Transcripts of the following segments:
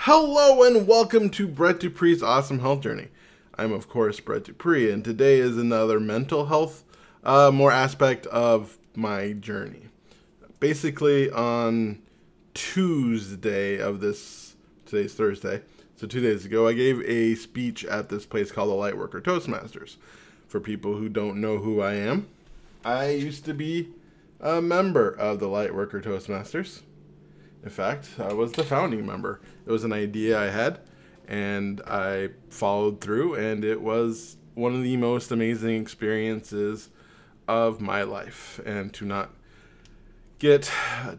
Hello and welcome to Brett Dupree's Awesome Health Journey. I'm of course Brett Dupree, and today is another mental health, uh, more aspect of my journey. Basically, on Tuesday of this, today's Thursday, so two days ago, I gave a speech at this place called the Lightworker Toastmasters. For people who don't know who I am, I used to be a member of the Lightworker Toastmasters. In fact, I was the founding member. It was an idea I had, and I followed through, and it was one of the most amazing experiences of my life. And to not get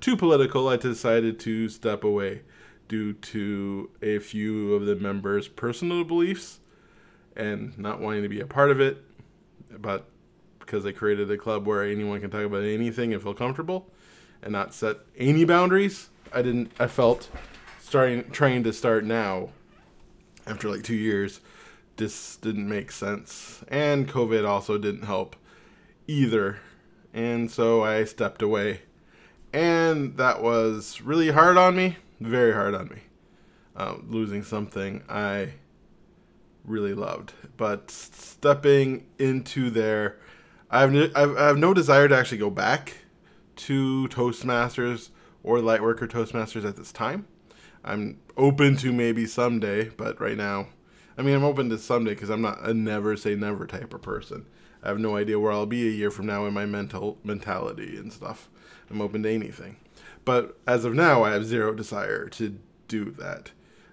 too political, I decided to step away due to a few of the members' personal beliefs and not wanting to be a part of it, but because I created a club where anyone can talk about anything and feel comfortable and not set any boundaries. I didn't I felt starting trying to start now after like 2 years this didn't make sense and COVID also didn't help either. And so I stepped away. And that was really hard on me, very hard on me. Uh, losing something I really loved. But stepping into there, I have, I have no desire to actually go back to Toastmasters or Lightworker Toastmasters at this time. I'm open to maybe someday, but right now, I mean, I'm open to someday because I'm not a never say never type of person. I have no idea where I'll be a year from now in my mental mentality and stuff. I'm open to anything. But as of now, I have zero desire to do that.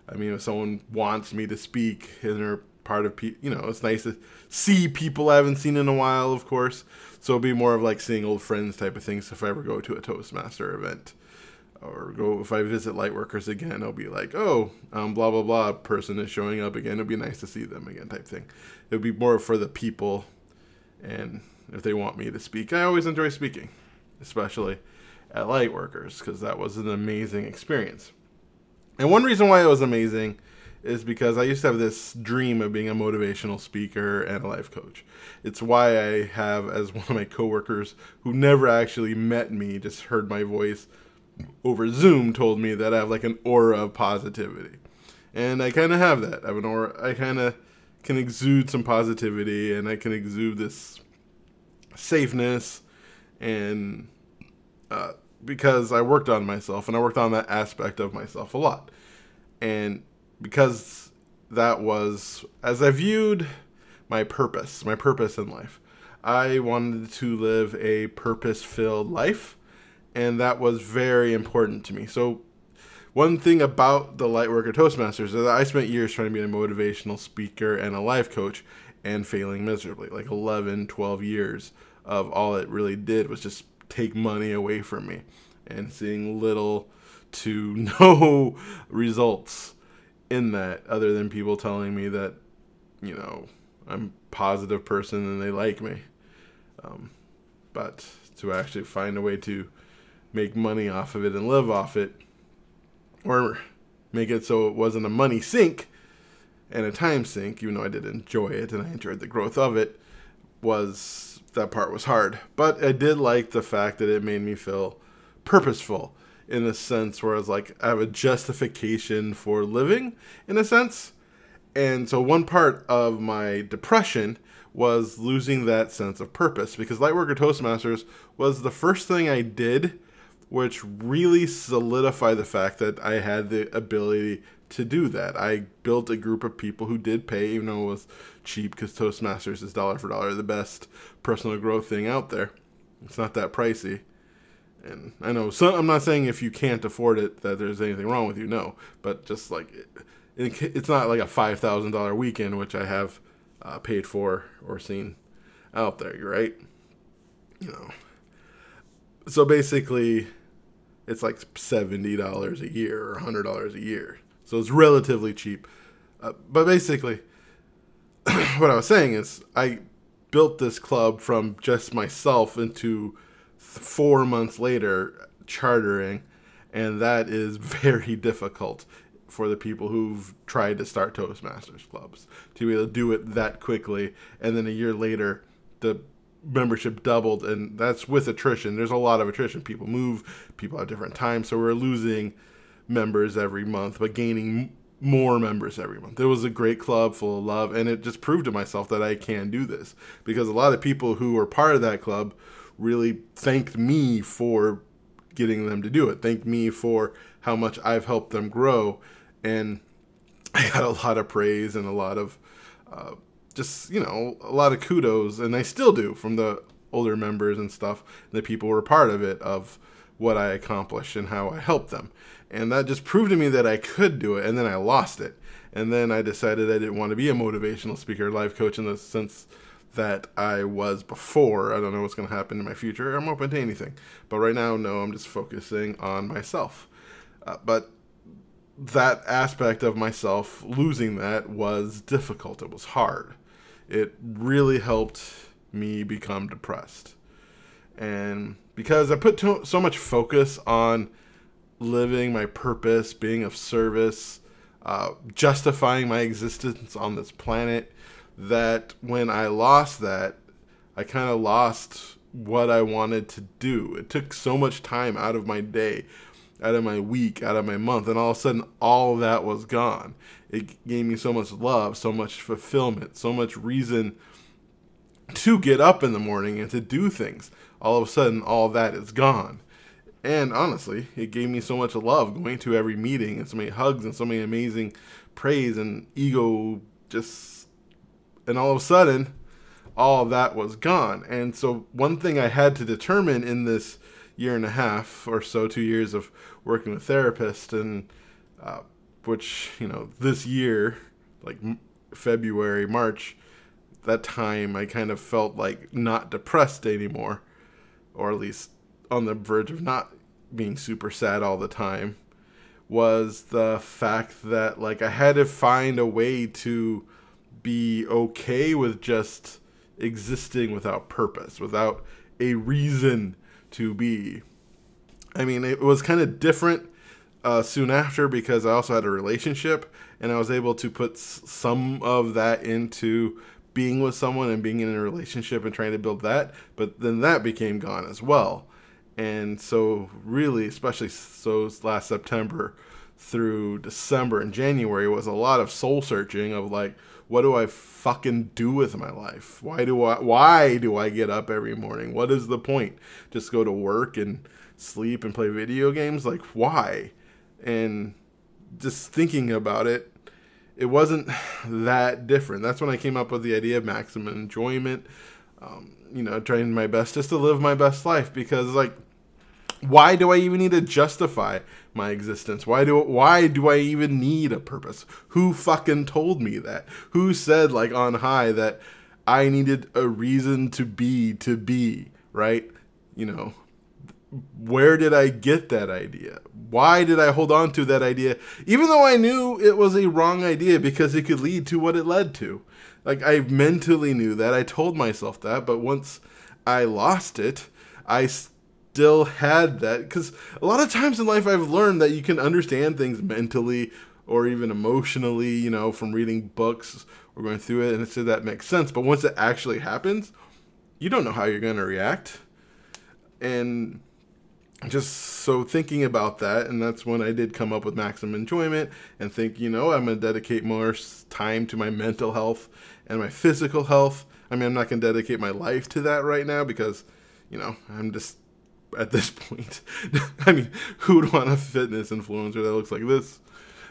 I mean, if someone wants me to speak and are part of, you know, it's nice to see people I haven't seen in a while, of course. So it'll be more of like seeing old friends type of things if I ever go to a Toastmaster event. Or go if I visit Lightworkers again, I'll be like, oh, um, blah blah blah person is showing up again. It'll be nice to see them again, type thing. It'll be more for the people, and if they want me to speak, I always enjoy speaking, especially at Lightworkers because that was an amazing experience. And one reason why it was amazing is because I used to have this dream of being a motivational speaker and a life coach. It's why I have, as one of my coworkers who never actually met me, just heard my voice over Zoom, told me that I have like an aura of positivity. And I kind of have that. I have an aura, I kind of can exude some positivity and I can exude this safeness and uh, because I worked on myself and I worked on that aspect of myself a lot. And because that was, as I viewed my purpose, my purpose in life, I wanted to live a purpose filled life. And that was very important to me. So, one thing about the Lightworker Toastmasters is that I spent years trying to be a motivational speaker and a life coach and failing miserably like 11, 12 years of all it really did was just take money away from me and seeing little to no results in that other than people telling me that you know I'm a positive person and they like me um, but to actually find a way to make money off of it and live off it or make it so it wasn't a money sink and a time sink even though I did enjoy it and I enjoyed the growth of it was that part was hard but I did like the fact that it made me feel purposeful in a sense where I was like I have a justification for living in a sense. And so one part of my depression was losing that sense of purpose because Lightworker Toastmasters was the first thing I did which really solidified the fact that I had the ability to do that. I built a group of people who did pay, even though it was cheap, because Toastmasters is dollar for dollar the best personal growth thing out there. It's not that pricey. And I know I'm not saying if you can't afford it that there's anything wrong with you, no. But just like it, it's not like a five thousand dollar weekend, which I have uh, paid for or seen out there, right? You know. So basically, it's like seventy dollars a year or hundred dollars a year. So it's relatively cheap. Uh, but basically, what I was saying is I built this club from just myself into four months later chartering, and that is very difficult for the people who've tried to start Toastmasters clubs to be able to do it that quickly, and then a year later, the membership doubled, and that's with attrition. There's a lot of attrition. People move, people have different times, so we're losing members every month, but gaining more members every month. It was a great club full of love, and it just proved to myself that I can do this because a lot of people who were part of that club really thanked me for getting them to do it, thanked me for how much I've helped them grow, and I got a lot of praise and a lot of uh, just you know a lot of kudos, and I still do from the older members and stuff. The people were part of it of what I accomplished and how I helped them. And that just proved to me that I could do it. And then I lost it. And then I decided I didn't want to be a motivational speaker, life coach in the sense that I was before. I don't know what's going to happen in my future. I'm open to anything. But right now, no, I'm just focusing on myself. Uh, but that aspect of myself, losing that, was difficult. It was hard. It really helped me become depressed. And because I put to, so much focus on living my purpose, being of service, uh, justifying my existence on this planet, that when I lost that, I kind of lost what I wanted to do. It took so much time out of my day, out of my week, out of my month, and all of a sudden, all that was gone. It gave me so much love, so much fulfillment, so much reason to get up in the morning and to do things. All of a sudden, all that is gone. And honestly, it gave me so much love going to every meeting and so many hugs and so many amazing praise and ego just and all of a sudden all of that was gone. And so one thing I had to determine in this year and a half or so, two years of working with therapists and uh, which, you know, this year, like February, March, that time I kind of felt like not depressed anymore, or at least on the verge of not being super sad all the time, was the fact that like I had to find a way to be okay with just existing without purpose, without a reason to be. I mean, it was kind of different uh, soon after because I also had a relationship and I was able to put s- some of that into being with someone and being in a relationship and trying to build that, but then that became gone as well. And so, really, especially so last September through December and January was a lot of soul searching of like, what do I fucking do with my life? Why do I why do I get up every morning? What is the point? Just go to work and sleep and play video games? Like why? And just thinking about it, it wasn't that different. That's when I came up with the idea of maximum enjoyment. Um, you know, trying my best just to live my best life because like why do I even need to justify my existence? Why do why do I even need a purpose? Who fucking told me that? Who said like on high that I needed a reason to be to be, right? You know, where did I get that idea? Why did I hold on to that idea even though I knew it was a wrong idea because it could lead to what it led to? Like I mentally knew that. I told myself that, but once I lost it, I still had that because a lot of times in life I've learned that you can understand things mentally or even emotionally, you know, from reading books or going through it, and so that makes sense. But once it actually happens, you don't know how you're going to react. And just so thinking about that, and that's when I did come up with maximum enjoyment and think, you know, I'm going to dedicate more time to my mental health and my physical health. I mean, I'm not going to dedicate my life to that right now because, you know, I'm just at this point. I mean, who would want a fitness influencer that looks like this?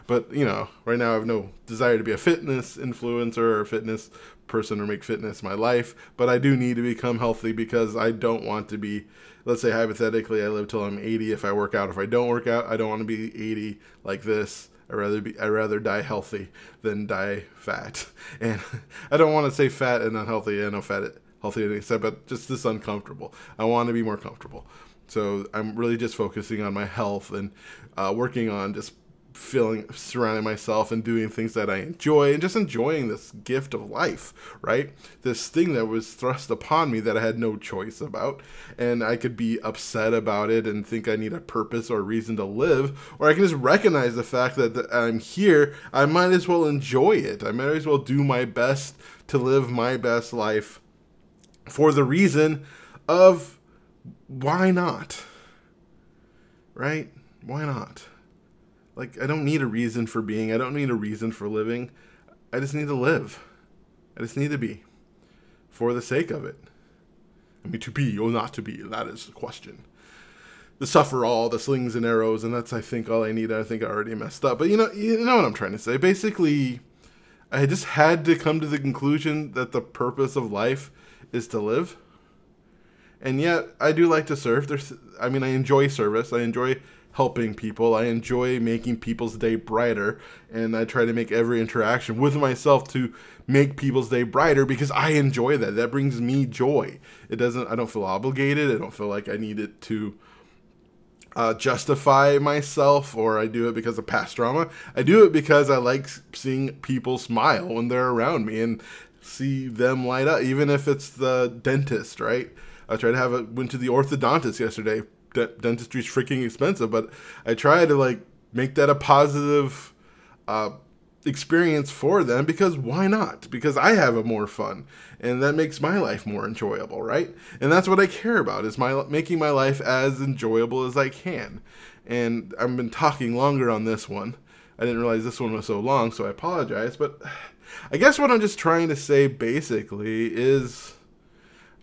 But, you know, right now I have no desire to be a fitness influencer or a fitness person or make fitness my life, but I do need to become healthy because I don't want to be let's say hypothetically I live till I'm 80 if I work out. If I don't work out, I don't want to be 80 like this. I rather be I rather die healthy than die fat. And I don't want to say fat and unhealthy. I know fat healthy and said, but just this uncomfortable. I want to be more comfortable. So I'm really just focusing on my health and uh, working on just feeling surrounding myself and doing things that I enjoy and just enjoying this gift of life, right? This thing that was thrust upon me that I had no choice about. And I could be upset about it and think I need a purpose or a reason to live, or I can just recognize the fact that I'm here. I might as well enjoy it. I might as well do my best to live my best life for the reason of why not? Right? Why not? Like, I don't need a reason for being, I don't need a reason for living. I just need to live. I just need to be for the sake of it. I mean, to be or not to be, that is the question. The suffer all, the slings and arrows, and that's, I think, all I need. I think I already messed up. But you know, you know what I'm trying to say. Basically, I just had to come to the conclusion that the purpose of life is to live. And yet, I do like to serve. There's, I mean, I enjoy service. I enjoy helping people. I enjoy making people's day brighter, and I try to make every interaction with myself to make people's day brighter because I enjoy that. That brings me joy. It doesn't. I don't feel obligated. I don't feel like I need it to uh, justify myself or I do it because of past trauma. I do it because I like seeing people smile when they're around me and see them light up, even if it's the dentist, right? I tried to have a went to the orthodontist yesterday. D- dentistry's freaking expensive, but I try to like make that a positive uh, experience for them because why not? Because I have a more fun and that makes my life more enjoyable, right? And that's what I care about is my making my life as enjoyable as I can. And I've been talking longer on this one. I didn't realize this one was so long, so I apologize, but I guess what I'm just trying to say basically is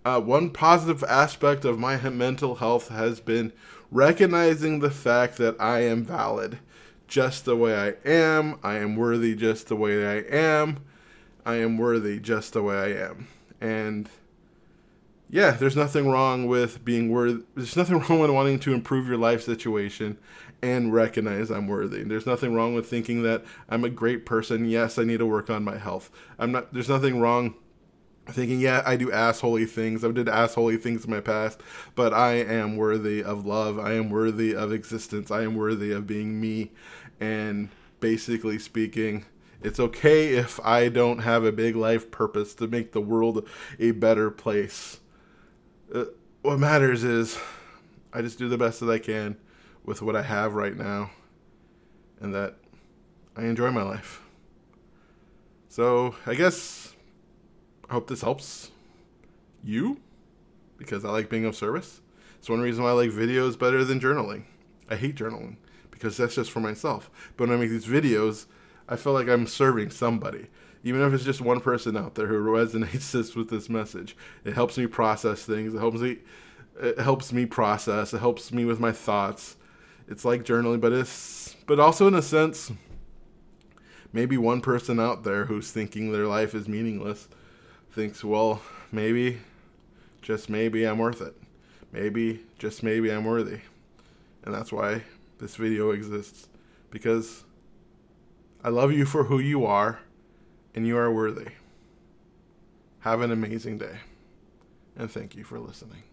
uh, one positive aspect of my mental health has been recognizing the fact that I am valid just the way I am. I am worthy just the way I am. I am worthy just the way I am. And yeah, there's nothing wrong with being worthy. There's nothing wrong with wanting to improve your life situation and recognize I'm worthy. There's nothing wrong with thinking that I'm a great person. Yes, I need to work on my health. I'm not. There's nothing wrong thinking, yeah, I do assholey things. I did assholey things in my past, but I am worthy of love. I am worthy of existence. I am worthy of being me. And basically speaking, it's okay if I don't have a big life purpose to make the world a better place. Uh, what matters is I just do the best that I can with what I have right now and that I enjoy my life. So, I guess I hope this helps you because I like being of service. It's one reason why I like videos better than journaling. I hate journaling because that's just for myself. But when I make these videos, I feel like I'm serving somebody. Even if it's just one person out there who resonates this with this message, it helps me process things. It helps me, it helps me process. It helps me with my thoughts. It's like journaling, but it's, but also in a sense, maybe one person out there who's thinking their life is meaningless thinks, well, maybe, just maybe I'm worth it. Maybe, just maybe I'm worthy. And that's why this video exists. Because I love you for who you are, and you are worthy. Have an amazing day. And thank you for listening.